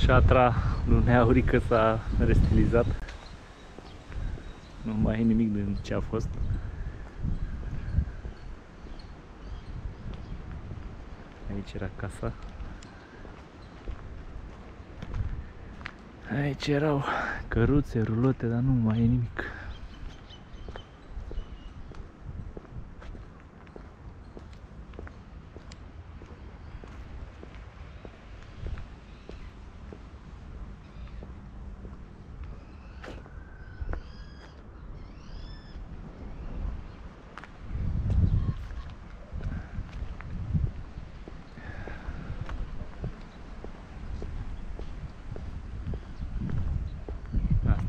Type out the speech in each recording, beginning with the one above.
Șatra lunei aurică s-a restilizat. Nu mai e nimic din ce a fost. Aici era casa. Aici erau căruțe, rulote, dar nu mai e nimic.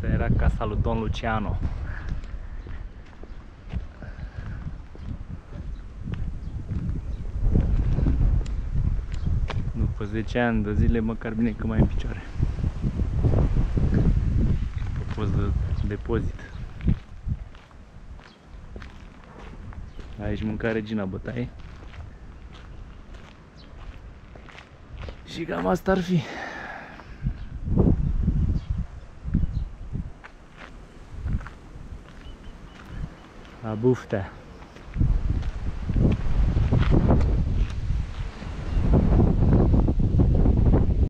Asta era casa lui Don Luciano. După 10 ani de zile, măcar bine că mai e în picioare. A fost de depozit. Aici mânca regina bătaie. Și cam asta ar fi. آ بوفته.